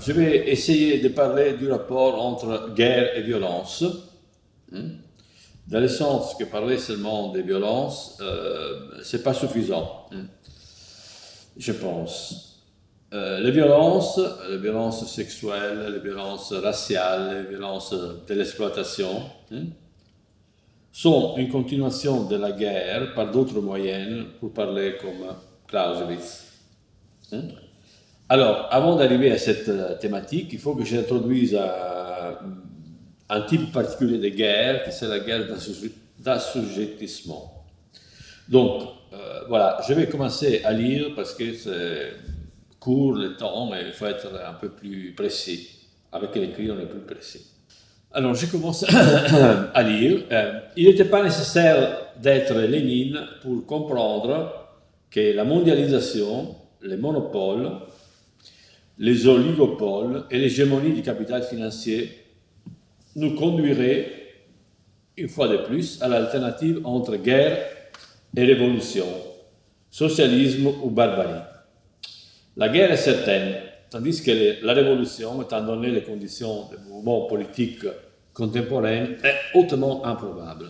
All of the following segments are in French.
Je vais essayer de parler du rapport entre guerre et violence. Hmm? Dans le sens que parler seulement des violences, euh, c'est pas suffisant, hmm? je pense. Euh, les violences, les violences sexuelles, les violences raciales, les violences de l'exploitation, hmm? sont une continuation de la guerre par d'autres moyens, pour parler comme Clausewitz. Alors, avant d'arriver à cette euh, thématique, il faut que j'introduise un, un, type particulier de guerre, qui c'est la guerre d'assujettissement. Donc, euh, voilà, je vais commencer à lire parce que c'est court le temps, mais il faut être un peu plus précis. Avec l'écrit, on est plus précis. Alors, je commence à lire. Euh, il n'était pas nécessaire d'être Lénine pour comprendre que la mondialisation, les monopoles, les oligopoles et l'hégémonie du capital financier nous conduiraient, une fois de plus, à l'alternative entre guerre et révolution, socialisme ou barbarie. La guerre est certaine, tandis que la révolution, étant donné les conditions des mouvements politiques contemporains, est hautement improbable.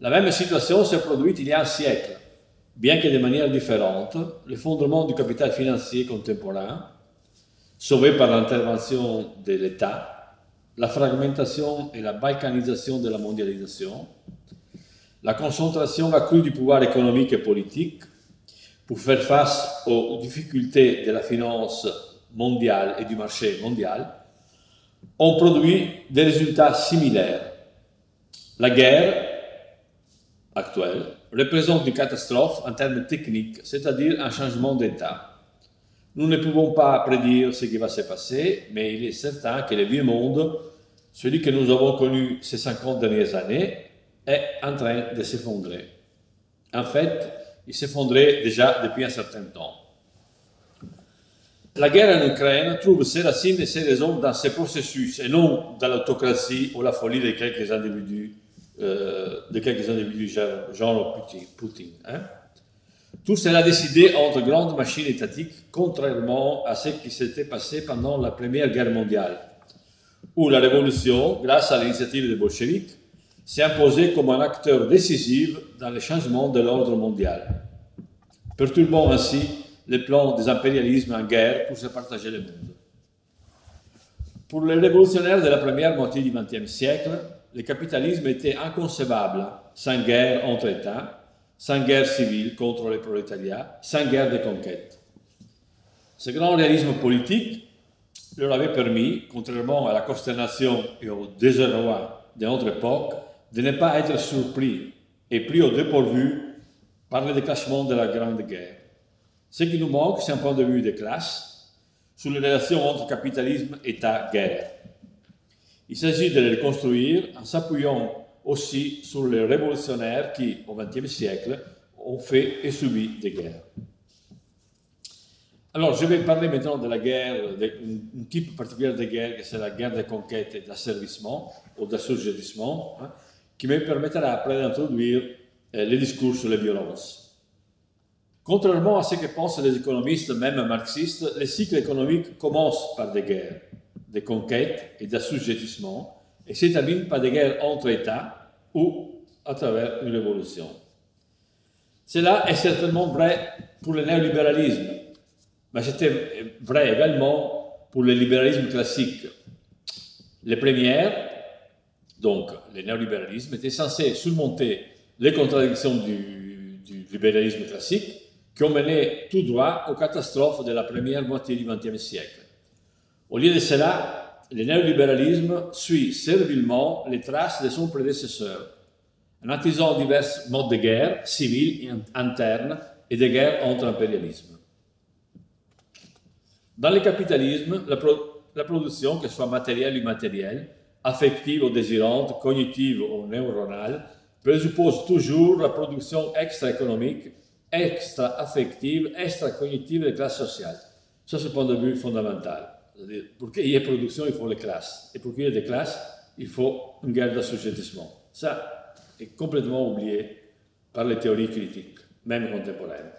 La même situation s'est produite il y a un siècle bien que de manière différente, l'effondrement du capital financier contemporain, sauvé par l'intervention de l'État, la fragmentation et la balkanisation de la mondialisation, la concentration accrue du pouvoir économique et politique pour faire face aux difficultés de la finance mondiale et du marché mondial, ont produit des résultats similaires. La guerre actuelle représente une catastrophe en termes techniques, c'est-à-dire un changement d'état. Nous ne pouvons pas prédire ce qui va se passer, mais il est certain que le vieux monde, celui que nous avons connu ces 50 dernières années, est en train de s'effondrer. En fait, il s'effondrait déjà depuis un certain temps. La guerre en Ukraine trouve ses racines et ses raisons dans ces processus et non dans l'autocratie ou la folie de quelques individus euh, de quelques individus, genre Poutine. Hein. Tout cela décidé entre grandes machines étatiques, contrairement à ce qui s'était passé pendant la Première Guerre mondiale, où la révolution, grâce à l'initiative des bolcheviks, s'est imposée comme un acteur décisif dans le changement de l'ordre mondial, perturbant ainsi les plans des impérialismes en guerre pour se partager le monde. Pour les révolutionnaires de la première moitié du XXe siècle, le capitalisme était inconcevable sans guerre entre États, sans guerre civile contre le prolétariat, sans guerre de conquête. Ce grand réalisme politique leur avait permis, contrairement à la consternation et au désarroi de notre époque, de ne pas être surpris et pris au dépourvu par le déclenchement de la Grande Guerre. Ce qui nous manque, c'est un point de vue de classe sur les relations entre capitalisme, État, guerre. Il s'agit de les reconstruire en s'appuyant aussi sur les révolutionnaires qui, au XXe siècle, ont fait et subi des guerres. Alors, je vais parler maintenant de la guerre, d'un type particulier de guerre, c'est la guerre de conquête et d'asservissement, ou d'assujettissement, hein, qui me permettra après d'introduire euh, les discours sur les violences. Contrairement à ce que pensent les économistes, même marxistes, les cycles économiques commencent par des guerres de conquête et d'assujettissement et s'établit par des guerres entre États ou à travers une révolution. Cela est certainement vrai pour le néolibéralisme, mais c'était vrai également pour le libéralisme classique. Les premières, donc le néolibéralisme, étaient censées surmonter les contradictions du libéralisme classique qui ont mené tout droit aux catastrophes de la première moitié du XXe siècle. Au lieu de cela, le néolibéralisme suit servilement les traces de son prédécesseur, en attisant divers modes de guerre, civils et internes, et de guerre entre impérialismes. Dans le capitalisme, la, production, qu'elle soit matérielle ou immatérielle, affective ou désirante, cognitive ou neuronale, présuppose toujours la production extra-économique, extra-affective, extra-cognitive des classes sociales. Ça, c'est un point de vue fondamental. Pour qu'il y ait production, il faut les classes. Et pour qu'il y ait des classes, il faut une guerre d'assujettissement. Ça est complètement oublié par les théories critiques, même contemporaines.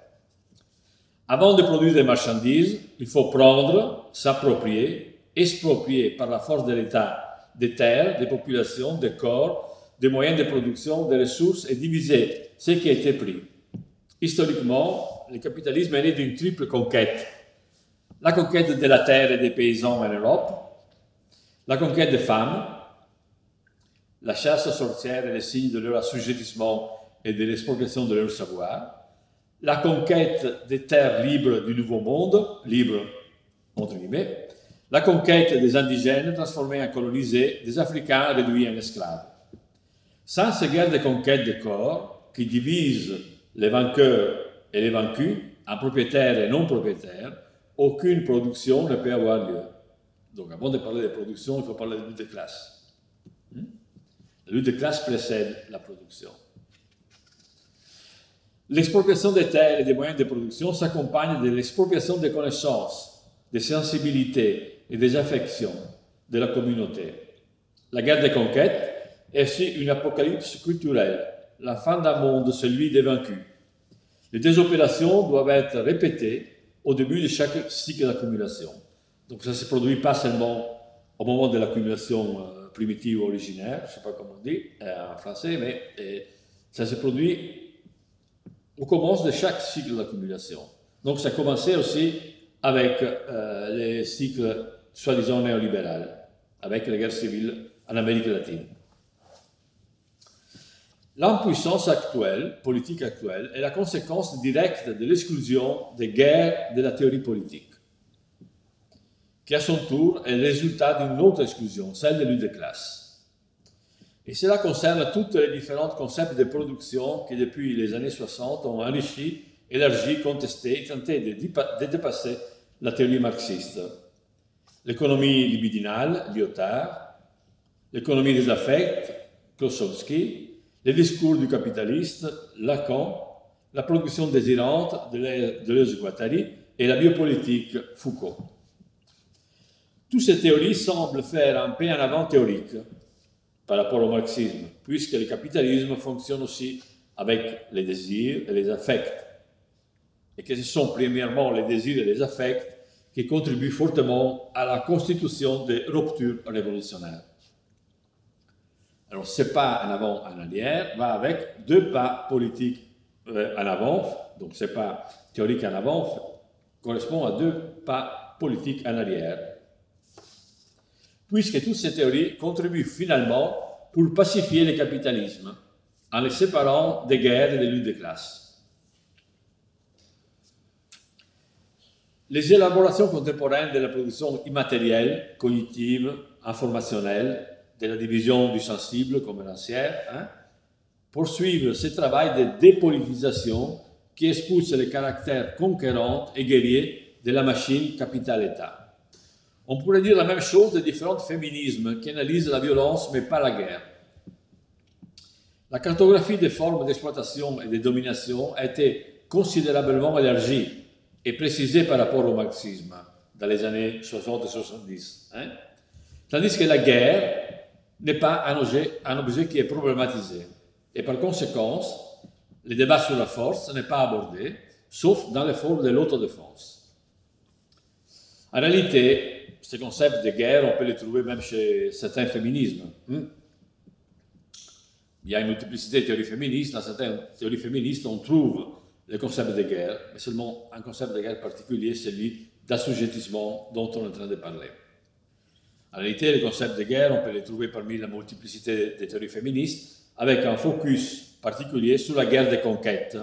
Avant de produire des marchandises, il faut prendre, s'approprier, exproprier par la force de l'État des terres, des populations, des corps, des moyens de production, des ressources et diviser ce qui a été pris. Historiquement, le capitalisme est né d'une triple conquête. La conquête de la terre et des paysans en Europe, la conquête des femmes, la chasse aux sorcières et les signes de leur assujettissement et de l'expropriation de leur savoir, la conquête des terres libres du Nouveau Monde, libres entre guillemets, la conquête des indigènes transformés en colonisés, des Africains réduits en esclaves. Sans ces guerres de conquête des corps qui divisent les vainqueurs et les vaincus en propriétaires et non propriétaires, aucune production ne peut avoir lieu. Donc avant de parler de production, il faut parler de lutte de classe. Hmm? La lutte de classe précède la production. L'expropriation des terres et des moyens de production s'accompagne de l'expropriation des connaissances, des sensibilités et des affections de la communauté. La guerre des conquêtes est aussi une apocalypse culturelle, la fin d'un monde, celui des vaincus. Les deux opérations doivent être répétées au début de chaque cycle d'accumulation. Donc ça se produit pas seulement au moment de l'accumulation euh, primitive originaire, je ne sais pas comment on dit euh, en français, mais euh, ça se produit on commence de chaque cycle d'accumulation. Donc ça a commencé aussi avec euh, les cycles soi-disant néolibéraux, avec la guerre civile en Amérique latine. L'impuissance actuelle, politique actuelle, est la conséquence directe de l'exclusion des guerres de la théorie politique, qui à son tour est le résultat d'une autre exclusion, celle de lutte des classes. Et cela concerne tous les différents concepts de production qui, depuis les années 60, ont enrichi, élargi, contesté et tenté de, dépasser la théorie marxiste. L'économie libidinale, Lyotard, l'économie des affects, Klossowski, les discours du capitaliste, Lacan, la production désirante, Deleuze Guattari, et la biopolitique, Foucault. Toutes ces théories semblent faire un pas en avant théorique, par rapport au marxisme, puisque le capitalisme fonctionne aussi avec les désirs et les affects, et que ce sont premièrement les désirs et les affects qui contribuent fortement à la constitution des ruptures révolutionnaires. Alors, ce pas en avant, en arrière, va avec deux pas politiques euh, en avant, donc ce pas théorique en avant correspond à deux pas politiques en arrière puisque toutes ces théories contribuent finalement pour pacifier le capitalisme en les séparant des guerres et des luttes de classe. Les élaborations contemporaines de la production immatérielle, cognitive, informationnelle, de la division du sensible comme l'ancien, hein, poursuivent ce travail de dépolitisation qui expulse le caractère conquérant et guerrier de la machine capital-État. On pourrait dire la même chose des différents féminismes qui analysent la violence mais pas la guerre. La cartographie des formes d'exploitation et de domination a été considérablement élargie et précisée par rapport au marxisme dans les années 60 et 70. Hein. Tandis que la guerre n'est pas un objet, qui est problématisé. Et par conséquent, le débat sur la force n'est pas abordé, sauf dans les formes de l'autodéfense. En réalité, ces concepts de guerre, on peut les trouver même chez certains féminismes. Hmm? Il y a une multiplicité de théories féministes. Dans certaines théories féministes, on trouve le concept de guerre, mais seulement un concept de guerre particulier, celui d'assujettissement dont on est en train de parler. En réalité, les concepts de guerre, on peut les trouver parmi la multiplicité des théories féministes, avec un focus particulier sur la guerre des conquêtes,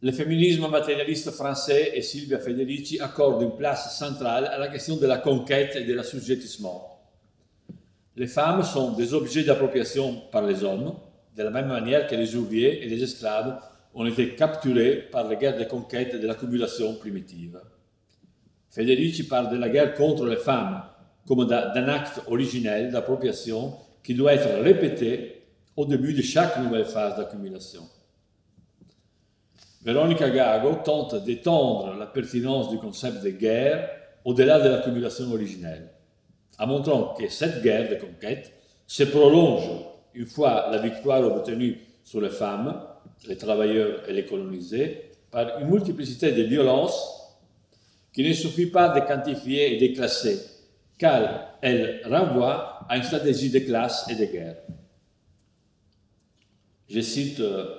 le féminisme matérialiste français et Silvia Federici accordent une place centrale à la question de la conquête et de l'assujettissement. Les femmes sont des objets d'appropriation par les hommes, de la même manière que les ouvriers et les esclaves ont été capturés par les guerres de conquête et de l'accumulation primitive. Federici parle de la guerre contre les femmes comme d'un acte originel d'appropriation qui doit être répété au début de chaque nouvelle phase d'accumulation. Véronica Gago tente d'étendre la pertinence du concept de guerre au-delà de l'accumulation originelle, en montrant que cette guerre de conquête se prolonge une fois la victoire obtenue sur les femmes, les travailleurs et les colonisés, par une multiplicité de violences qui ne suffit pas de quantifier et de classer, car elle renvoie à une stratégie de classe et de guerre. Je cite euh,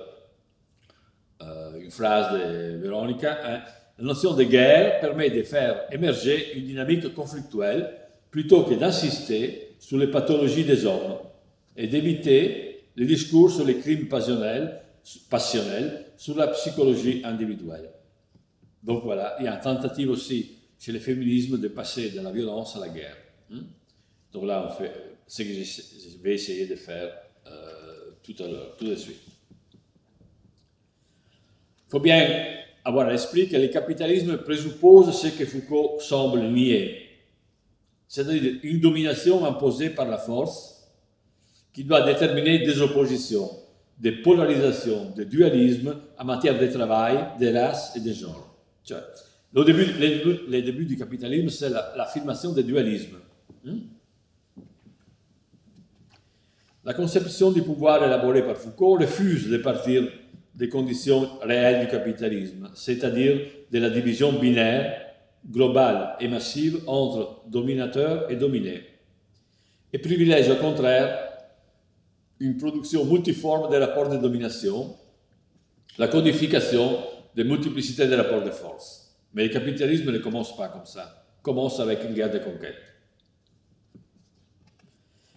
euh, une phrase de Véronica. Hein. La notion de guerre permet de faire émerger une dynamique conflictuelle plutôt que d'insister sur les pathologies des hommes et d'éviter les discours sur les crimes passionnels, sur la psychologie individuelle. Donc voilà, il y a une tentative aussi chez le féminisme de passer de la violence à la guerre. Hein. Donc là, on fait ce que je vais essayer de faire euh, tout à l'heure, tout de suite. Il faut bien avoir à l'esprit que le capitalisme présuppose ce que Foucault semble nier, c'est-à-dire une domination imposée par la force qui doit déterminer des oppositions, des polarisations, des dualismes en matière de travail, de race et début, les, débuts du capitalisme, c'est l'affirmation des dualismes. Hmm? La conception du pouvoir élaborée par Foucault refuse de partir des conditions réelles du capitalisme, c'est-à-dire de la division binaire, globale et massive entre dominateur et dominé, et privilège au contraire une production multiforme des rapports de domination, la codification des multiplicités des rapports de force. Mais le capitalisme ne commence pas comme ça, commence avec une guerre de conquête.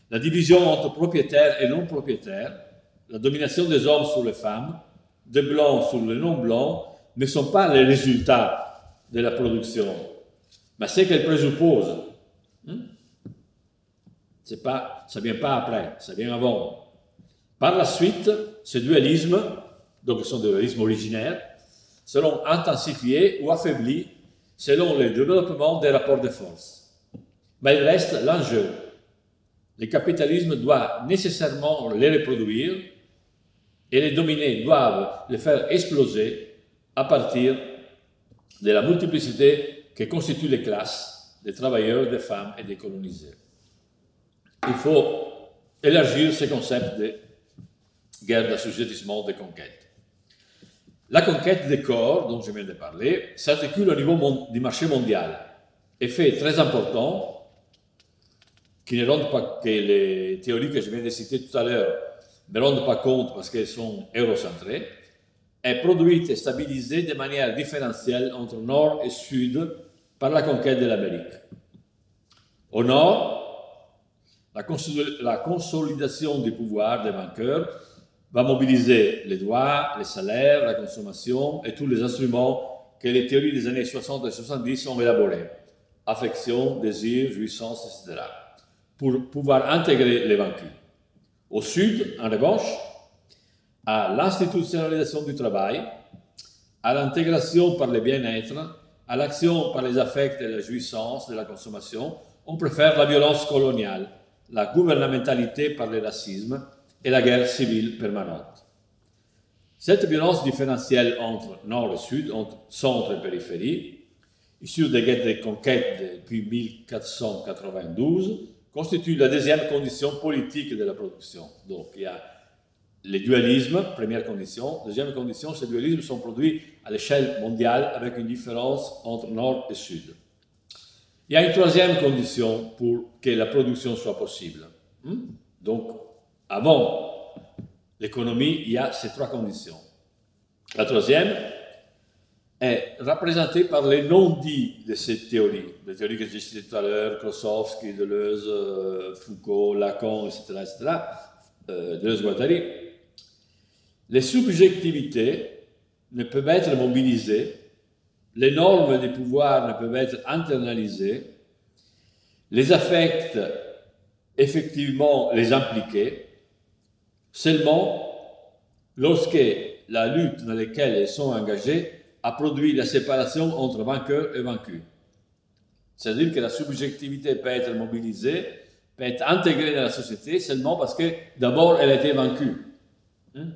La division entre propriétaires et non propriétaires, la domination des hommes sur les femmes, des blancs sur les non-blancs, ne sont pas les résultats de la production, mais c'est qu'elle présuppose. Hmm? Pas, ça ne vient pas après, ça vient avant. Par la suite, ce dualisme, donc son dualisme originaire, seront intensifiés ou affaiblis selon le développement des rapports de force. Mais il reste l'enjeu. Le capitalisme doit nécessairement les reproduire et les dominés doivent les faire exploser à partir de la multiplicité que constituent les classes des travailleurs, des femmes et des colonisés. Il faut élargir ce concept de guerre d'assujettissement, de conquête. La conquête des corps, dont je viens de parler, s'articule au niveau du marché mondial. Effet très important qui ne rendent pas que les théories que je viens de citer tout à l'heure ne rendent pas compte parce qu'elles sont eurocentrées, est produite et stabilisée de manière différentielle entre nord et sud par la conquête de l'Amérique. Au nord, la, consolidation du pouvoir des vainqueurs va mobiliser les droits, les salaires, la consommation et tous les instruments que les théories des années 60 et 70 ont élaborés. Affection, désir, jouissance, etc. Pour pouvoir intégrer les vaincus. Au sud, en revanche, à l'institutionnalisation du travail, à l'intégration par le bien-être, à l'action par les affects et la jouissance de la consommation, on préfère la violence coloniale, la gouvernementalité par le racisme, et la guerre civile permanente. Cette violence différentielle entre nord et sud, entre centre et périphérie, issue des guerres de conquête depuis 1492, constitue la deuxième condition politique de la production. Donc il y a les dualismes, première condition. Deuxième condition, ces dualismes sont produits à l'échelle mondiale avec une différence entre nord et sud. Il y a une troisième condition pour que la production soit possible. Hmm? Donc, avant l'économie, il y a ces trois conditions. La troisième est représentée par les non-dits de cette théorie, les théories que j'ai citées tout à l'heure, Klosowski, Deleuze, euh, Foucault, Lacan, etc., etc., euh, Deleuze-Guattari. Les subjectivités ne peuvent être mobilisées, les normes des pouvoirs ne peuvent être internalisées, les affects effectivement les impliquer, Seulement, lorsque la lutte dans laquelle elles sont engagées a produit la séparation entre vainqueurs et vaincus. C'est-à-dire que la subjectivité peut être mobilisée, peut être intégrée dans la société seulement parce que d'abord elle a été vaincue. Hein?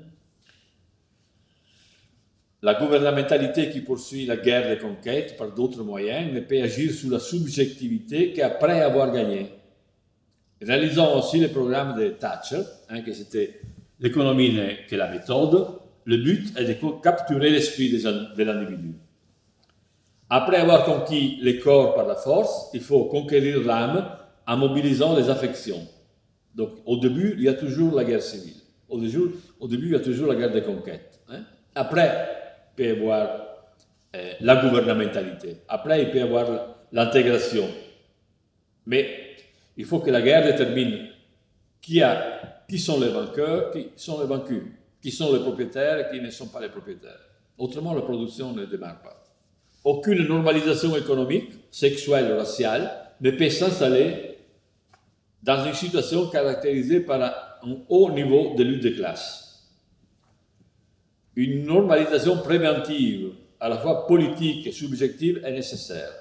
La gouvernementalité qui poursuit la guerre de conquête par d'autres moyens ne peut agir sur la subjectivité qu'après avoir gagné. Réalisons aussi le programme de Thatcher, hein, que c'était l'économie n'est que la méthode, le but est de capturer l'esprit de l'individu. Après avoir conquis les corps par la force, il faut conquérir l'âme en mobilisant les affections. Donc au début, il y a toujours la guerre civile. Au début, il y a toujours la guerre de conquête. Hein. Après, il peut y avoir euh, la gouvernementalité. Après, il peut y avoir l'intégration. Mais il faut que la guerre détermine qui, a, qui sont les vainqueurs, qui sont les vaincus, qui sont les propriétaires et qui ne sont pas les propriétaires? Autrement, la production ne démarre pas. Aucune normalisation économique, sexuelle ou raciale ne peut s'installer dans une situation caractérisée par un haut niveau de lutte de classe. Une normalisation préventive, à la fois politique et subjective, est nécessaire.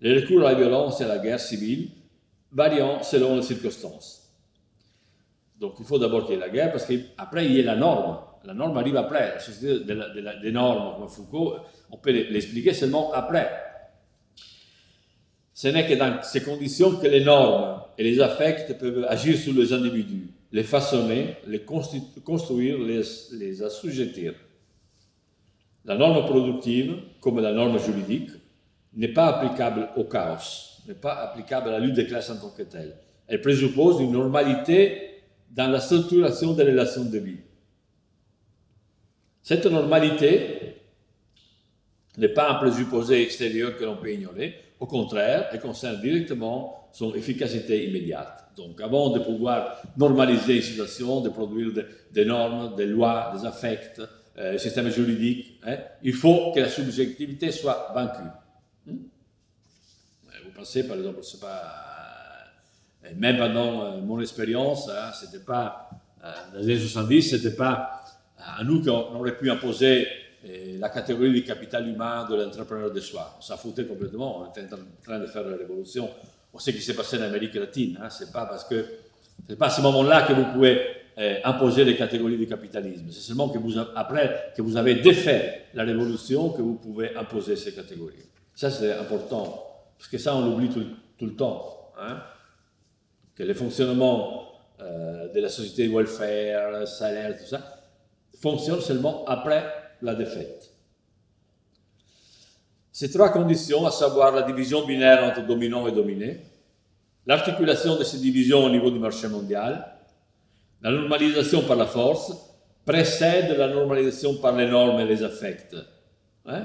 Les recours à la violence et à la guerre civile variant selon les circonstances. Donc il faut d'abord qu'il y ait la guerre, parce qu'après il y a la norme. La norme arrive après. La société des normes, comme Foucault, on peut l'expliquer seulement après. Ce n'est que dans ces conditions que les normes et les affects peuvent agir sur les individus, les façonner, les construire, les, les assujettir. La norme productive, comme la norme juridique, n'est pas applicable au chaos, n'est pas applicable à la lutte des classes en tant que telle. Elle présuppose une normalité dans la structuration des relations de vie. Cette normalité n'est pas un présupposé extérieur que l'on peut ignorer, au contraire, elle concerne directement son efficacité immédiate. Donc avant de pouvoir normaliser une situation, de produire des normes, des lois, des affects, euh, systèmes juridiques, hein, il faut que la subjectivité soit vaincue. Hmm? Vous pensez, par exemple, c'est pas. Euh, même pendant euh, mon expérience, hein, c'était pas. Euh, dans les années 70, c'était pas à nous qu'on aurait pu imposer la catégorie du capital humain de l'entrepreneur de soi. On s'en foutait complètement. On était en train de faire la révolution. On sait ce qui s'est passé en Amérique latine. Hein. C'est pas parce que. C'est pas à ce moment-là que vous pouvez imposer les catégories du capitalisme. C'est seulement que vous, après que vous avez défait la révolution que vous pouvez imposer ces catégories. Ça, c'est important, parce que ça, on l'oublie tout, le temps. Hein. Que le fonctionnement euh, de la société de welfare, salaire, tout ça, fonctionne seulement après la défaite. Ces trois conditions, à savoir la division binaire entre dominant et dominé, l'articulation de ces divisions au niveau du marché mondial, la normalisation par la force, précèdent la normalisation par les normes et les affects. Hein.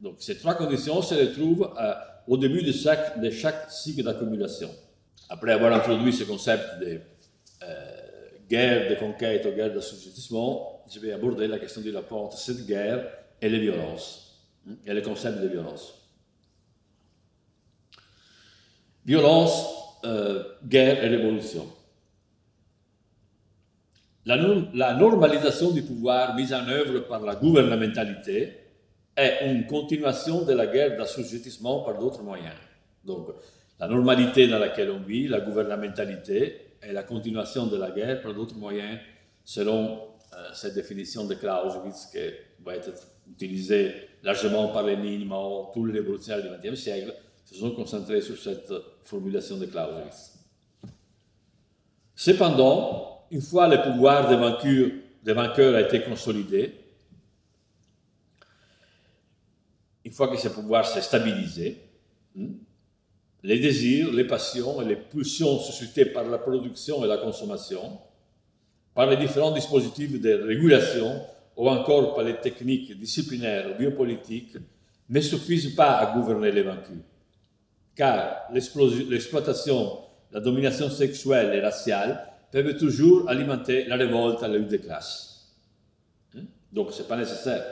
Donc ces trois conditions se retrouvent euh, au début de chaque cycle d'accumulation. Après avoir introduit ce concept de euh, guerre de conquête ou guerre d'assujettissement, je vais aborder la question du rapport entre cette guerre et les violences, hein, et le concept de violence. Violence, euh, guerre et révolution. La, la normalisation du pouvoir mise en œuvre par la gouvernementalité est une continuation de la guerre d'assujettissement par d'autres moyens. Donc, la normalité dans laquelle on vit, la gouvernementalité, est la continuation de la guerre par d'autres moyens, selon euh, cette définition de Clausewitz qui va être utilisée largement par Lénine, tous les révolutionnaires du XXe siècle se sont concentrés sur cette formulation de Clausewitz. Cependant, une fois le pouvoir des des vainqueurs a été consolidé, une fois que ce pouvoir s'est stabilisé, hmm, les désirs, les passions et les pulsions suscitées par la production et la consommation, par les différents dispositifs de régulation ou encore par les techniques disciplinaires ou biopolitiques, ne suffisent pas à gouverner les vaincus. Car l'exploitation, la domination sexuelle et raciale peuvent toujours alimenter la révolte à la lutte des classes. Hmm, donc ce n'est pas nécessaire.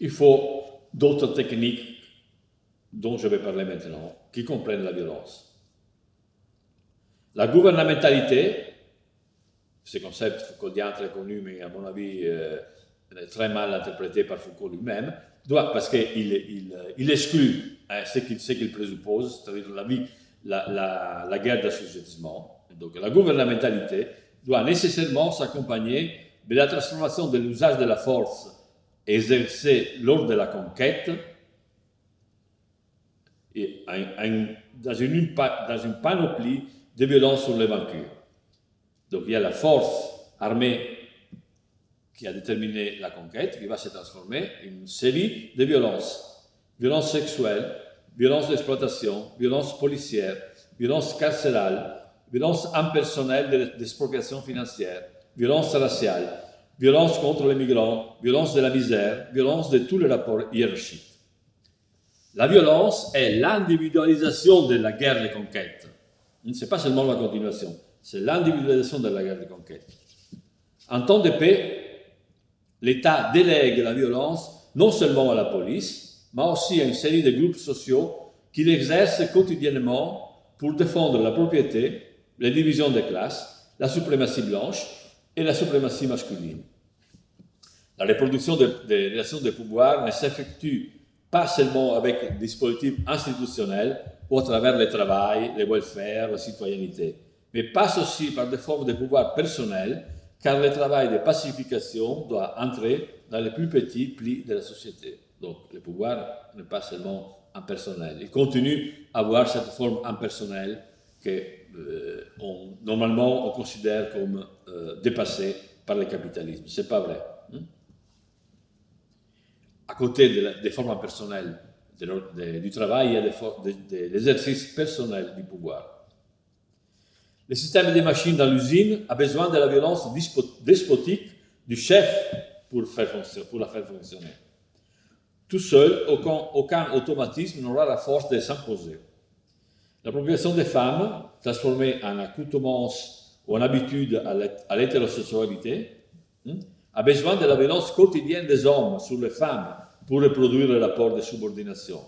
Il faut d'autres techniques dont je vais parler maintenant, qui comprennent la violence. La gouvernementalité, ce concept foucaultien très connu, mais à mon avis euh, très mal interprété par Foucault lui-même, doit, parce qu'il il, il, exclut hein, ce qu'il présuppose, c'est-à-dire la, la, la, la guerre d'assujettissement. Donc la gouvernementalité doit nécessairement s'accompagner de la transformation de l'usage de la force exercé lors de la conquête dans, une, dans une panoplie de violences sur les vaincus. Donc il y a la force armée qui a déterminé la conquête, qui va se transformer en une série de violences. Violences sexuelles, violences d'exploitation, violences policières, violences carcérales, violences impersonnelles d'expropriation financière, violences raciales, violences contre les migrants, violences de la misère, violences de tous les rapports hiérarchiques. La violence est l'individualisation de la guerre de conquête. Ce n'est pas seulement la continuation, c'est l'individualisation de la guerre de conquête. En temps de paix, l'État délègue la violence non seulement à la police, mais aussi à une série de groupes sociaux qui l'exercent quotidiennement pour défendre la propriété, les divisions de classes, la suprématie blanche et la suprématie masculine. La reproduction des relations de pouvoir ne s'effectue pas seulement avec des dispositifs institutionnels ou à travers le travail, le welfare, la citoyenneté, mais passe aussi par des formes de pouvoir personnel car le travail de pacification doit entrer dans les plus petits plis de la société. Donc le pouvoir n'est pas seulement impersonnel. Il continue à avoir cette forme impersonnelle que euh, normalement on considère comme euh, dépassée par le capitalisme. Ce n'est pas vrai. À côté des formes impersonnelles du travail, il y a l'exercice personnel du pouvoir. Le système des machines dans l'usine a besoin de la violence despotique du chef pour, la faire fonctionner. Tout seul, aucun, aucun automatisme n'aura la force de s'imposer. La population des femmes, transformée en accoutumance ou en habitude à l'hétérosexualité, hein, a besoin de la violence quotidienne des hommes sur les femmes pour reproduire le rapport de subordination.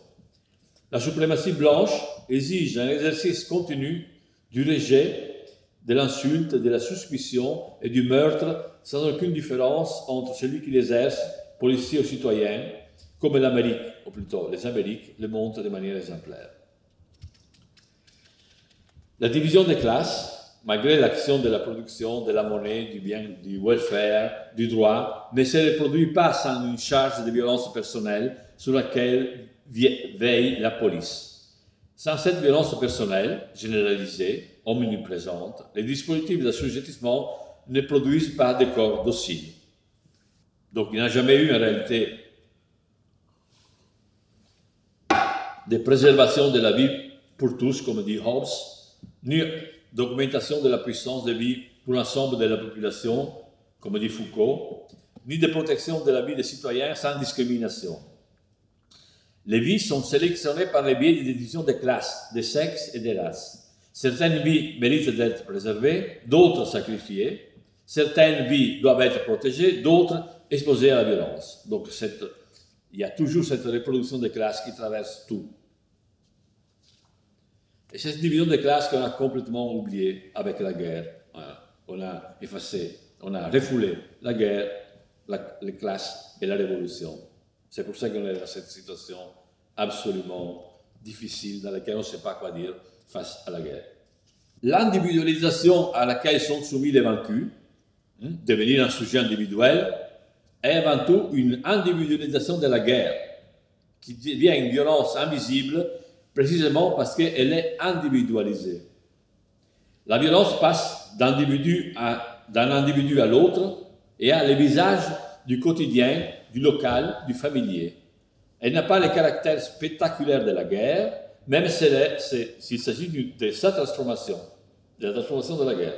La suprématie blanche exige un exercice continu du rejet de l'insulte, de la suspicion et du meurtre sans aucune différence entre celui qui l'exerce, policier ou citoyen, comme l'Amérique, ou plutôt les Amériques, le montrent de manière exemplaire. La division des classes, malgré l'action de la production, de la monnaie, du bien, du welfare, du droit, ne se reproduit pas sans une charge de violence personnelle sur laquelle veille la police. Sans cette violence personnelle généralisée, omniprésente, les dispositifs d'assujettissement ne produisent pas de corps dociles. Donc il n'y a jamais eu en réalité de préservation de la vie pour tous, comme dit Hobbes, ni d'augmentation de la puissance de vie pour l'ensemble de la population, comme dit Foucault, ni de protection de la vie des citoyens sans discrimination. Les vies sont sélectionnées par les biais des divisions de classes, de sexes et de races. Certaines vies méritent d'être préservées, d'autres sacrifiées. Certaines vies doivent être protégées, d'autres exposées à la violence. Donc il y a toujours cette reproduction de classes qui traverse tout. Et cette division de classes qu'on a complètement oubliée avec la guerre. On a effacé, on a refoulé la guerre, les classes et la révolution. C'est pour ça qu'on est dans cette situation absolument difficile dans laquelle on ne sait pas quoi dire face à la guerre. L'individualisation à laquelle sont soumis les vaincus, hein, devenir un sujet individuel, est avant tout une individualisation de la guerre, qui devient une violence invisible précisément parce qu'elle est individualisée. La violence passe d'un individu à, l'autre et a le visage du quotidien, du local, du familier. Elle n'a pas le caractère spectaculaire de la guerre, même s'il s'agit de sa transformation, de la transformation de la guerre.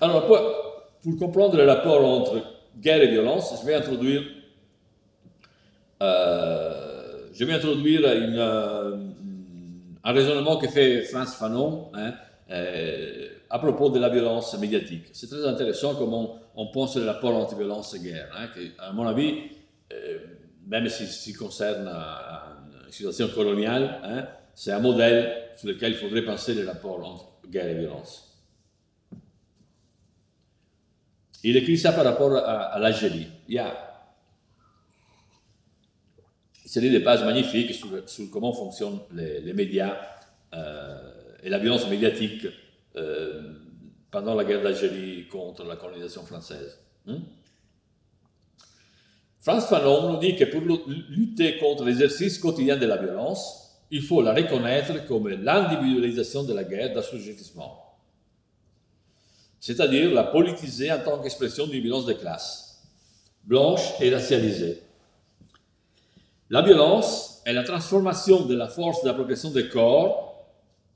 Alors, pour, comprendre le rapport entre guerre et violence, je vais introduire, euh, je vais introduire euh, un raisonnement que fait Franz Fanon hein, euh, à propos de la violence médiatique. C'est très intéressant comment on, pense le rapport entre violence et guerre. Hein, à mon avis, même si ce concerne situation coloniale, hein, c'est un modèle sur lequel il faudrait penser les rapports entre guerre et violence. Il écrit ça par rapport à, l'Algérie. Il c'est des pages magnifiques sur, comment fonctionnent les, médias euh, et la violence médiatique euh, pendant la guerre d'Algérie contre la colonisation française. Hmm? Franz Fanon nous dit que pour lutter contre l'exercice quotidien de la violence, il faut la reconnaître comme l'individualisation de la guerre d'assujettissement. c'est-à-dire la politiser en tant qu'expression d'une violence de classe, blanche et racialisée. La violence est la transformation de la force d'appropriation des corps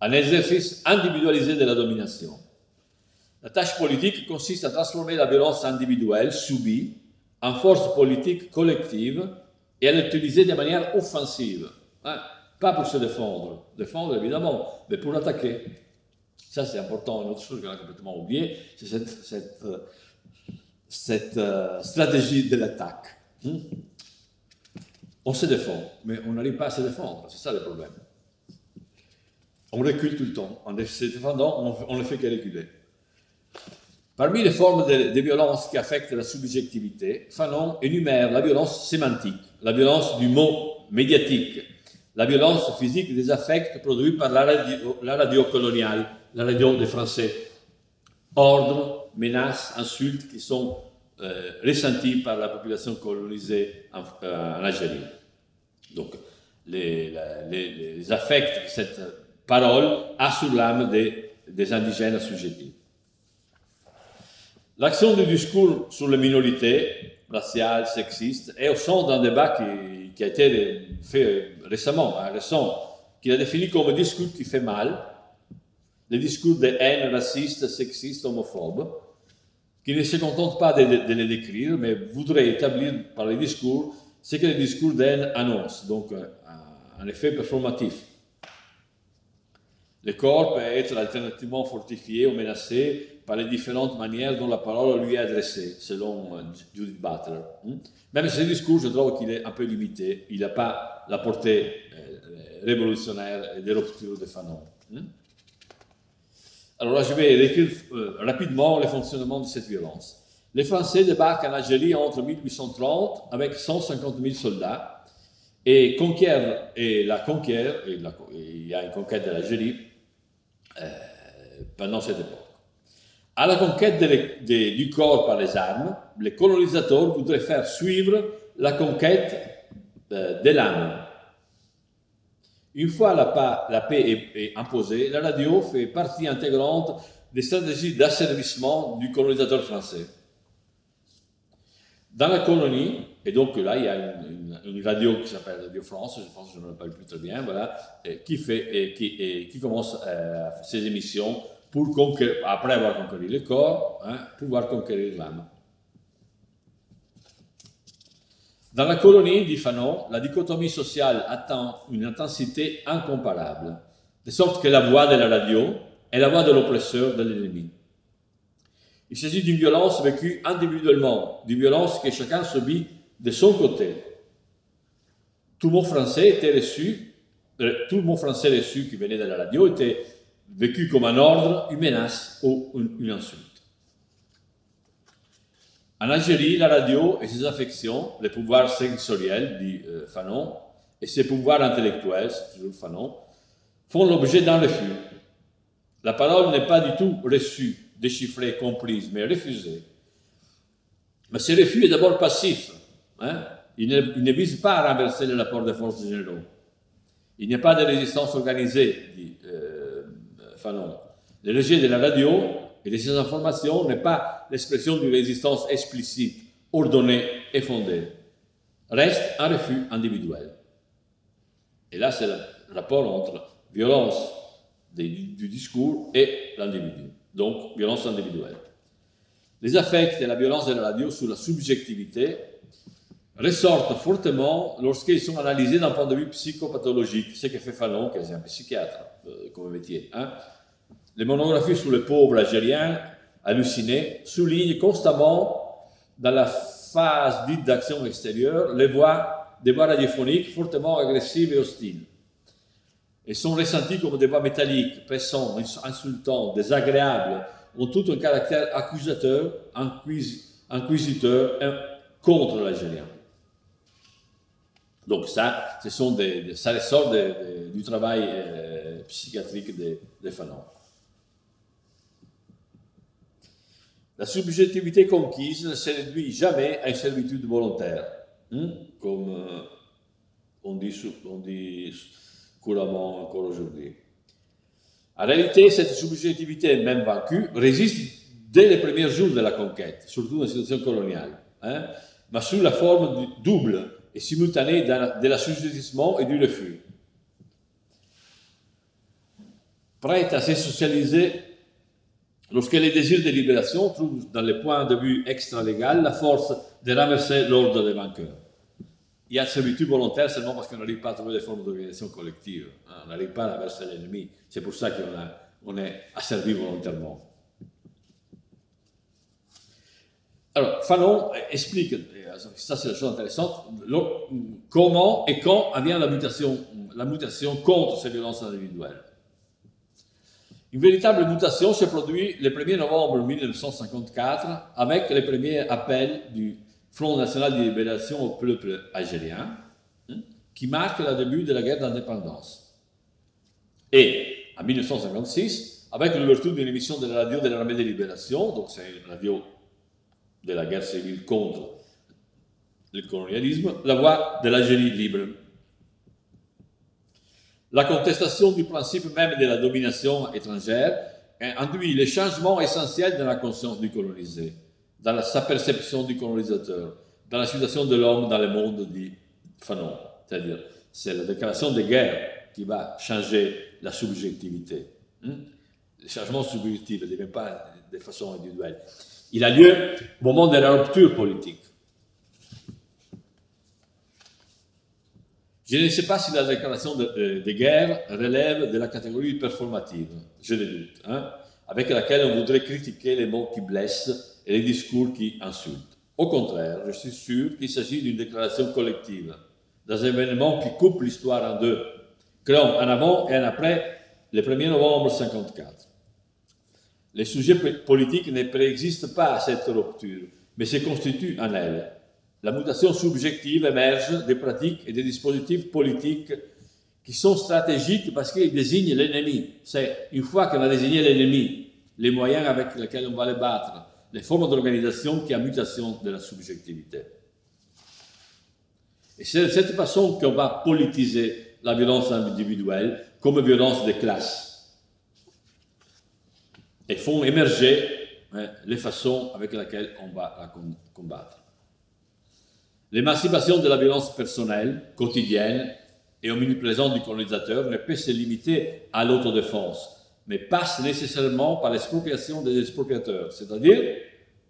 en exercice individualisé de la domination. La tâche politique consiste à transformer la violence individuelle subie en force politique collective et à l'utiliser de manière offensive. Hein? Pas pour se défendre, défendre évidemment, mais pour attaquer. Ça c'est important. Une autre chose qu'on a complètement oublié, c'est cette, euh, euh, stratégie de l'attaque. Hein? On se défend, mais on n'arrive pas à se défendre. C'est ça le problème. On recule tout le temps. En se défendant, on ne fait que reculer. Parmi les formes de, violence qui affectent la subjectivité, Fanon énumère la violence sémantique, la violence du mot médiatique, la violence physique des affects produits par la radio, la radio coloniale, la radio des Français. Ordre, menaces, insultes qui sont euh, ressentis par la population colonisée en, euh, Algérie. Donc, les, affects que cette parole a sur l'âme des, des indigènes assujettis. L'action du discours sur les minorités raciales, sexistes, est au centre d'un débat qui, a été fait récemment, hein, récent, qu'il défini comme un discours qui fait mal, le discours de haine raciste, sexiste, homophobe, qui ne se contente pas de, les décrire, mais voudrait établir par les discours ce que le discours de haine annonce, donc un, un effet performatif. Le corps peut être alternativement fortifié ou menacé par les différentes manières dont la parole lui est adressée, selon euh, Judith Butler. Hmm? Même ce discours, je trouve qu'il est un peu limité. Il n'a pas la portée euh, révolutionnaire et de rupture de Fanon. Alors là, je vais décrire euh, rapidement le fonctionnement de cette violence. Les Français débarquent en Algérie entre 1830 avec 150 000 soldats et conquièrent, et la conquièrent, il y a une conquête de l'Algérie euh, pendant cette époque. À la conquête du corps par les armes, les colonisateurs voudraient faire suivre la conquête euh, de l'âme. Une fois la, paix est, imposée, la radio fait partie intégrante des stratégies d'asservissement du colonisateur français. Dans la colonie, et donc là, il y a une, radio qui s'appelle Radio France, je pense que je ne me rappelle plus très bien, voilà, qui, fait, qui, commence euh, ses émissions pour après avoir conquéri le corps, hein, pouvoir conquérir l'âme. Dans la colonie, dit Fanon, la dichotomie sociale atteint une intensité incomparable, de sorte que la voix de la radio est la voix de l'oppresseur, de l'ennemi. Il s'agit d'une violence vécue individuellement, d'une violence que chacun subit de son côté. Tout mot français était reçu, euh, tout mot français reçu qui venait de la radio était vécu comme un ordre, une menace ou une insulte. En Algérie, la radio et ses affections, les pouvoirs sensoriels, dit euh, Fanon, et ses pouvoirs intellectuels, toujours Fanon, font l'objet d'un refus. La parole n'est pas du tout reçue, déchiffrée, comprise, mais refusée. Mais ce refus est d'abord passif. Hein? Il, ne, il, vise pas à renverser le rapport de force généraux. Il n'y a pas de résistance organisée, dit euh, Fanon. Le rejet de la radio et informations n'est pas l'expression d'une résistance explicite, ordonnée et fondée. Reste un refus individuel. Et là, c'est le rapport entre violence du, du discours et l'individu. Donc, violence individuelle. Les affects et la violence de la radio sur la subjectivité ressortent fortement lorsqu'ils sont analysés d'un point de vue psychopathologique, ce que fait Fanon, qui est un psychiatre euh, comme métier. Hein. Les monographies sur les pauvres algériens hallucinés soulignent constamment, dans la phase dite d'action extérieure, les voix, des voix radiophoniques fortement agressives et hostiles. Et sont ressenties comme des voix métalliques, pressants, insultants, désagréables, ont tout un caractère accusateur, inquisiteur contre l'Algérien. Donc ça, ce sont des, ça ressort du travail euh, psychiatrique de, de Fanon. La subjectivité conquise ne se réduit jamais à une servitude volontaire, hein, comme euh, on, dit, couramment encore aujourd'hui. En réalité, cette subjectivité, même vaincue, résiste dès les premiers jours de la conquête, surtout dans la situation coloniale, hein, mais sous la forme double et simultanée de l'assujettissement et du refus. Prête à se socialiser lorsque les désirs de libération trouvent dans le point de vue extra-légal la force de renverser l'ordre des vainqueurs. Il y a servitude volontaire seulement parce qu'on n'arrive pas à trouver des formes d'organisation collective. Hein. On n'arrive pas à renverser l'ennemi. C'est pour ça qu'on on est asservi volontairement. Alors, Fanon explique, ça c'est la chose intéressante, comment et quand vient la mutation, la mutation contre ces violences individuelles. Une véritable mutation se produit le 1er novembre 1954 avec les premiers appels du Front national de libération au peuple algérien, hein, qui marque le début de la guerre d'indépendance. Et en 1956, avec l'ouverture d'une émission de la radio de l'armée de libération, donc c'est une radio de la guerre civile contre le colonialisme, la voix de l'Algérie libre. La contestation du principe même de la domination étrangère induit les changements essentiels dans la conscience du colonisé dans sa perception du colonisateur, dans la situation de l'homme dans le monde dit Fanon. C'est-à-dire, c'est la déclaration de guerre qui va changer la subjectivité. Hmm? Le changement subjectif ne devient pas de façon individuelle. Il a lieu au moment de la rupture politique. Je ne sais pas si la déclaration de, euh, guerre relève de la catégorie performative, je le doute, hein, avec laquelle on voudrait critiquer les mots qui blessent et les discours qui insultent. Au contraire, je suis sûr qu'il s'agit d'une déclaration collective, d'un événement qui coupe l'histoire en deux, créant un avant et un après le 1er novembre 1954. Les sujets politiques ne préexistent pas à cette rupture, mais se constituent en elle. La mutation subjective émerge des pratiques et des dispositifs politiques qui sont stratégiques parce qu'ils désignent l'ennemi. C'est une fois qu'on a désigné l'ennemi, les moyens avec lesquels on va le battre, les formes d'organisation qui a mutation de la subjectivité. Et c'est de cette façon qu'on va politiser la violence individuelle comme violence de classe et font émerger hein, les façons avec lesquelles on va la combattre. L'émancipation de la violence personnelle, quotidienne et omniprésente du colonisateur ne peut se limiter à l'autodéfense mais passe nécessairement par l'expropriation des expropriateurs, c'est-à-dire,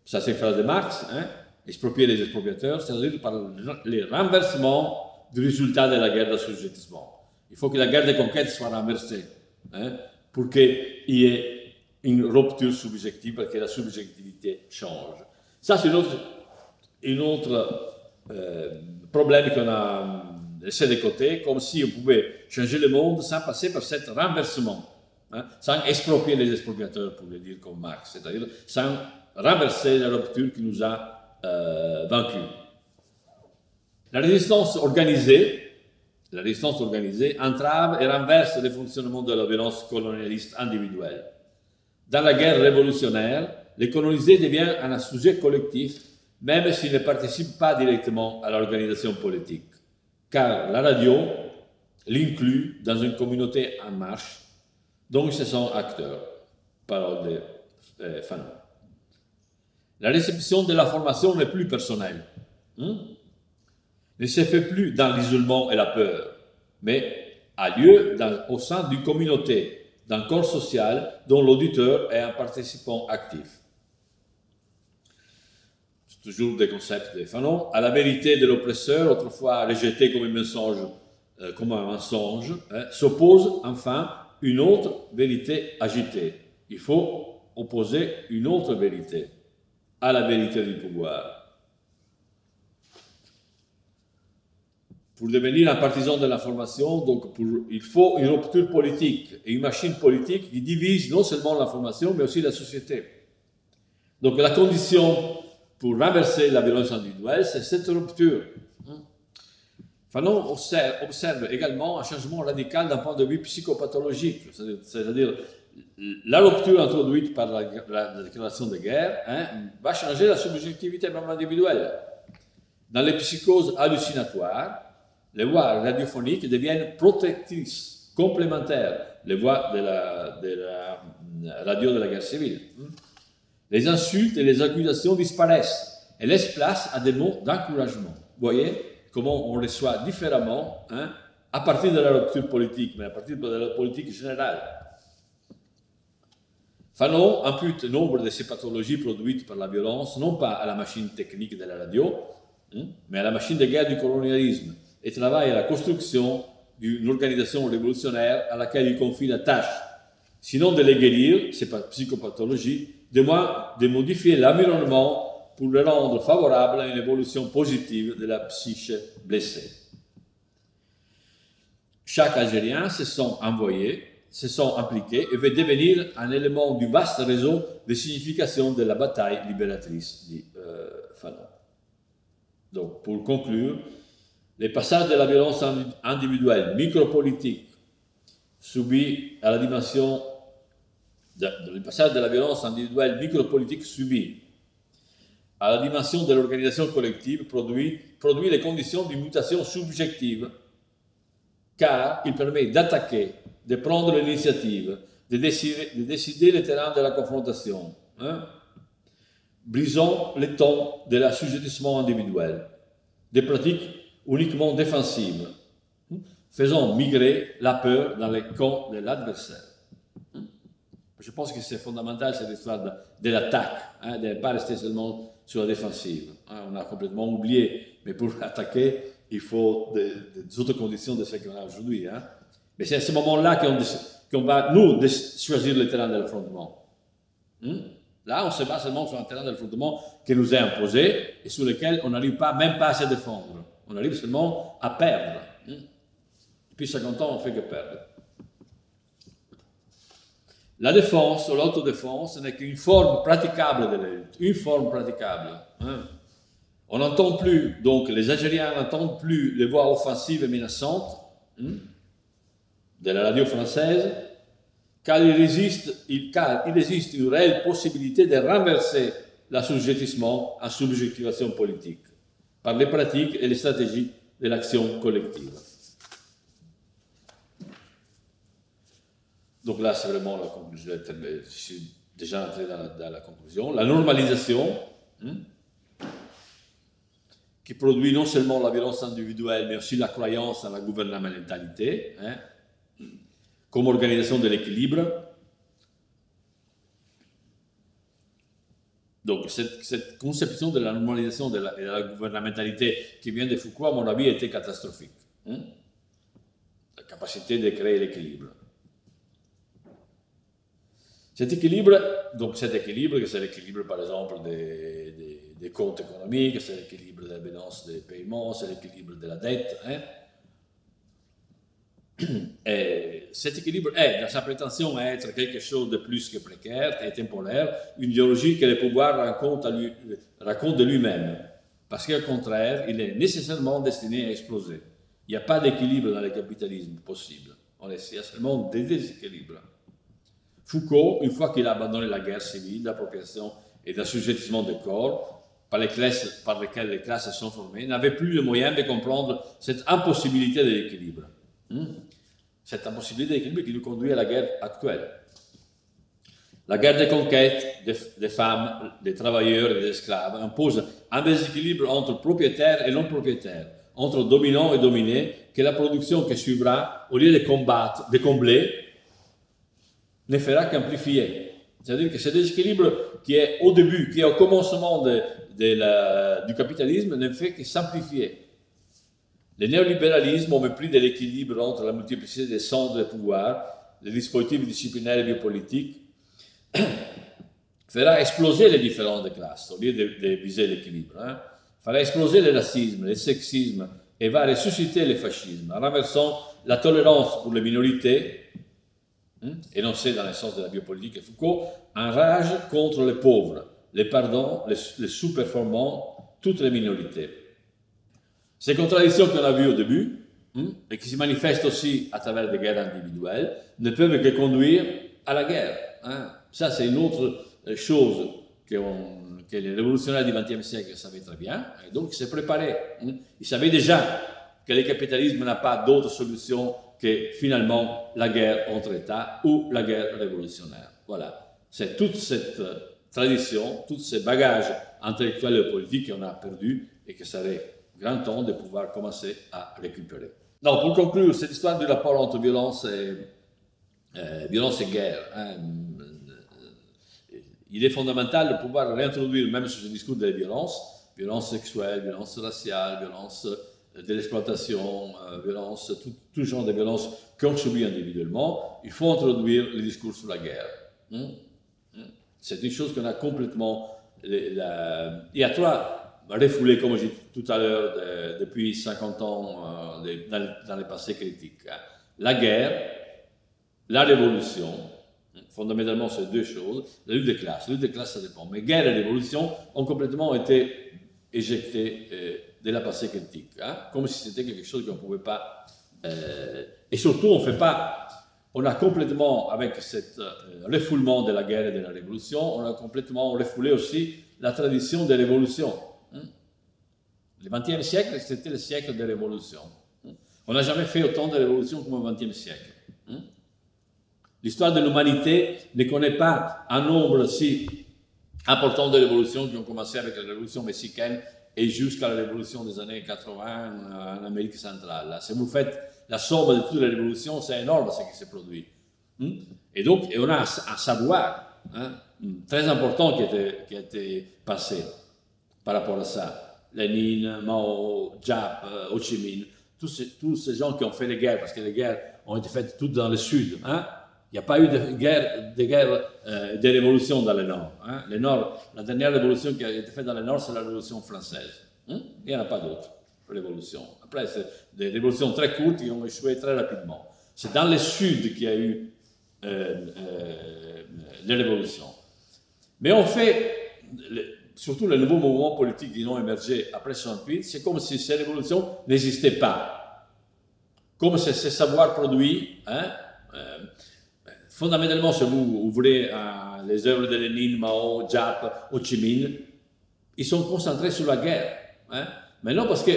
ça c'est phrase de Marx, hein, exproprier les expropriateurs, c'est-à-dire par le renversement du résultat de la guerre d'assujettissement. Il faut que la guerre de conquête soit renversée hein, pour qu'il y ait une rupture subjective, pour que la subjectivité change. Ça, c'est un autre, une autre euh, problème qu'on a laissé de côté, comme si on pouvait changer le monde sans passer par cet renversement. Hein, sans exproprier les expropriateurs, pour le dire comme Marx, c'est-à-dire sans renverser la rupture qui nous a euh, vaincus. La résistance organisée, la résistance organisée entrave et renverse le fonctionnement de la violence colonialiste individuelle. Dans la guerre révolutionnaire, le colonisé devient un sujet collectif, même s'il ne participe pas directement à l'organisation politique, car la radio l'inclut dans une communauté en marche donc, ce sont acteurs. Parole de euh, Fanon. La réception de la formation n'est plus personnelle. Hein? Ne se fait plus dans l'isolement et la peur, mais a lieu au sein d'une communauté, d'un corps social dont l'auditeur est un participant actif. Toujours des concepts de Fanon. À la vérité de l'oppresseur, autrefois rejeté comme un mensonge, euh, un hein, s'oppose enfin une autre vérité agitée. Il faut opposer une autre vérité à la vérité du pouvoir. Pour devenir un partisan de l'information, donc il faut une rupture politique et une machine politique qui divise non seulement l'information, mais aussi la société. Donc la condition pour renverser la violence individuelle, c'est cette rupture. Fanon observe, également un changement radical d'un point de vue psychopathologique, c'est-à-dire la rupture introduite par la, déclaration de guerre hein, va changer la subjectivité même individuelle. Dans les psychoses hallucinatoires, les voix radiophoniques deviennent protectrices, complémentaires, les voix de la, radio de la guerre civile. Les insultes et les accusations disparaissent et laissent place à des mots d'encouragement. Vous voyez comment on reçoit différemment hein, à partir de la rupture politique, mais à partir de la politique générale. Fanon impute nombre de ces pathologies produites par la violence non pas à la machine technique de la radio, hein, mais à la machine de guerre du colonialisme et travaille à la construction d'une organisation révolutionnaire à laquelle il confie la tâche, sinon de les guérir, c'est pas psychopathologie, de moins de modifier l'environnement pour le rendre favorable à une évolution positive de la psyché blessée. Chaque Algérien se sent envoyé, se sent impliqué et veut devenir un élément du vaste réseau de signification de la bataille libératrice, dit euh. Donc, pour conclure, les passages de la violence individuelle, micropolitique, subis à la dimension, le passage de la violence individuelle micropolitique subie à la dimension de l'organisation collective produit, les conditions d'une mutation subjective, car il permet d'attaquer, de prendre l'initiative, de décider, de décider le terrain de la confrontation. Hein? Brisons le temps de l'assujettissement individuel, des pratiques uniquement défensive, faisant migrer la peur dans les camps de l'adversaire. Je pense que c'est fondamental cette histoire de, l'attaque, hein, de ne pas rester seulement sur la défensive. Hein. on a complètement oublié, mais pour attaquer, il faut des, autres conditions de ce qu'on a aujourd'hui. Hein. Mais c'est à ce moment-là qu'on va, nous, choisir le terrain de l'affrontement. Là, on se bat seulement sur un terrain d'affrontement qui nous est imposé et sur lequel on n'arrive même pas à se défendre. On arrive seulement à perdre. Depuis 50 ans, on fait que perdre. La défense ou l'autodéfense n'est qu'une forme praticable de la lutte, une forme praticable. Hein. On n'entend plus, donc les Algériens n'entendent plus les voix offensives et menaçantes hein, de la radio française, car il, car il existe une réelle possibilité de renverser l'assujettissement à subjectivation politique par les pratiques et les stratégies de l'action collective. Donc là, c'est vraiment la conclusion. Je suis déjà entré dans la, conclusion. La normalisation, hein, qui produit non seulement la violence individuelle, mais aussi la croyance en la gouvernementalité, hein, comme organisation de l'équilibre, Donc, cette, conception de la normalisation de la, gouvernementalité qui vient de Foucault, à mon avis, était catastrophique. Hein. La capacité de créer l'équilibre. Cet équilibre, donc cet équilibre, c'est l'équilibre par exemple des, comptes économiques, c'est l'équilibre de la balance des paiements, c'est l'équilibre de la dette. Hein. Et cet équilibre est, dans sa prétention à être quelque chose de plus que précaire et temporaire, une idéologie que le pouvoir raconte, lui, raconte de lui-même. Parce qu'au contraire, il est nécessairement destiné à exploser. Il n'y a pas d'équilibre dans le capitalisme possible. On est, il y a seulement des déséquilibres. Foucault, une fois qu'il a abandonné la guerre civile, l'appropriation et l'assujettissement des corps, par, les classes, par lesquelles les classes se sont formées, n'avait plus le moyen de comprendre cette impossibilité de l'équilibre. Hmm? Cette impossibilité d'équilibre qui nous conduit à la guerre actuelle. La guerre des conquêtes des, femmes, des travailleurs et des esclaves impose un déséquilibre entre propriétaires et non propriétaires, entre dominants et dominés, que la production qui suivra, au lieu de combattre, de combler, ne fera qu'amplifier. C'est-à-dire que ce déséquilibre qui est au début, qui est au commencement du capitalisme, ne fait que s'amplifier. Le néolibéralisme, au mépris de l'équilibre entre la multiplicité des centres de pouvoir, les dispositifs disciplinaires et biopolitiques, fera exploser les différences de classes, au lieu de, viser l'équilibre. Hein. Fera exploser le racisme, le sexisme, et va ressusciter le fascisme, en renversant la tolérance pour les minorités, hein, énoncée dans le sens de la biopolitique et Foucault, en rage contre les pauvres, les pardons, les sous-performants, toutes les minorités. Ces contradictions qu'on a vues au début, hein, et qui se manifestent aussi à travers des guerres individuelles, ne peuvent que conduire à la guerre. Hein. Ça, c'est une autre euh, chose que, les révolutionnaires du XXe siècle savaient très bien, et donc ils s'est préparé. Hein. Ils savaient déjà que le capitalisme n'a pas d'autre solution que finalement la guerre entre États ou la guerre révolutionnaire. Voilà. C'est toute cette euh, traditions, tous ces bagages intellectuels et politiques qu'on a perdus et que ça serait grand temps de pouvoir commencer à récupérer. Donc, pour conclure, cette histoire du rapport entre violence et, euh, violence et guerre, hein, euh, il est fondamental de pouvoir réintroduire, même sur ce discours de la violence, violence sexuelle, violence raciale, violence de l'exploitation, euh, violence, tout, genre de violence qu'on subit individuellement, il faut introduire le discours sur la guerre. Hein. Hein. C'est une chose qu'on a complètement... Il y a trois refoulés, comme j'ai dit tout à l'heure, de, depuis 50 ans euh, dans, dans, le passé critique. Hein. La guerre, la révolution, fondamentalement c'est deux choses, la lutte des classes. La lutte des classes, ça dépend. Mais guerre et révolution ont complètement été éjectés. Euh, de la pensée critique, hein, comme si c'était quelque chose qu'on ne pouvait pas... Euh, et surtout, on fait pas... On a complètement, avec ce euh, refoulement de la guerre et de la révolution, on a complètement refoulé aussi la tradition des révolutions. Hein. Le XXe siècle, c'était le siècle des révolutions. Hein. On n'a jamais fait autant de révolutions comme au XXe siècle. L'histoire de l'humanité ne connaît pas un nombre si important de révolutions qui ont commencé avec la révolution mexicaine et jusqu'à la révolution des années 80 euh, en Amérique centrale. Si vous faites la somme de toutes les révolutions, c'est énorme ce qui s'est produit. Hmm? Et donc, on a un savoir hein, très important qui a, été, passé par rapport à ça. Lénine, Mao, Jap, euh, Ho Chi Minh, tous ces, tous ces gens qui ont fait les guerres, parce que les guerres ont été faites toutes dans le sud. Hein? Il n'y a pas eu de guerre, de, guerre, euh, de révolution dans le Nord. Hein. Le Nord. La dernière révolution qui a été faite dans le Nord, c'est la révolution française. Hein. Il n'y en a pas d'autres révolutions. Après, c'est des révolutions très courtes qui ont échoué très rapidement. C'est dans le Sud qu'il y a eu euh, euh, les révolutions. Mais on fait, surtout les nouveaux mouvements politiques qui ont émergé après 68, c'est comme si ces révolutions n'existaient pas. Comme si ces savoirs produits, hein, fondamentalement, si vous ouvrez euh, les œuvres de Lénine, Mao, Jap, Ho Chi Minh, ils sont concentrés sur la guerre. Hein? Non, parce que,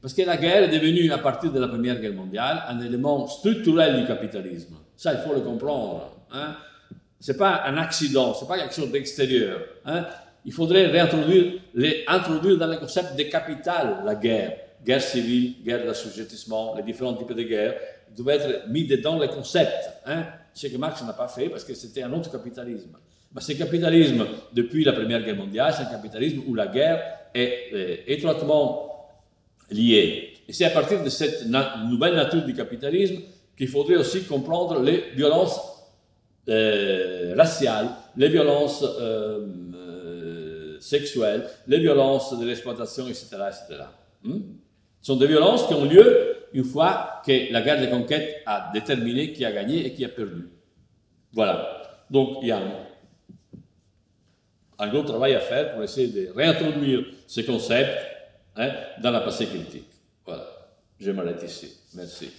parce que la guerre est devenue, à partir de la Première Guerre mondiale, un élément structurel du capitalisme. Ça, il faut le comprendre. Hein? Ce n'est pas un accident, ce n'est pas quelque chose d'extérieur. Hein? Il faudrait réintroduire introduire dans le concept de capital la guerre. Guerre civile, guerre d'assujettissement, les différents types de guerres, doivent être mis dedans les concepts. Hein? Ce que Marx n'a pas fait parce que c'était un autre capitalisme. Mais ce capitalisme, depuis la Première Guerre mondiale, c'est un capitalisme où la guerre est euh, étroitement liée. Et c'est à partir de cette nouvelle nature du capitalisme qu'il faudrait aussi comprendre les violences euh, raciales, les violences euh, sexuelles, les violences de l'exploitation, etc. etc. Hmm? Ce sont des violences qui ont lieu une fois que la guerre de conquête a déterminé qui a gagné et qui a perdu. Voilà. Donc il y a un, gros travail à faire pour essayer de réintroduire ce concept hein, dans la passé critique. Voilà. Je m'arrête ici. Merci.